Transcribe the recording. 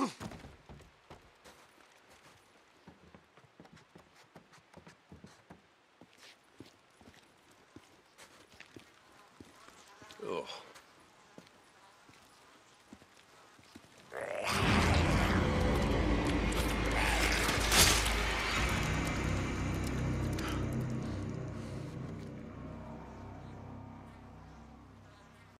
Ugh. Oh.